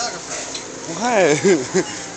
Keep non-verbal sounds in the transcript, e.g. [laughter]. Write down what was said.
photographer. Why? [laughs]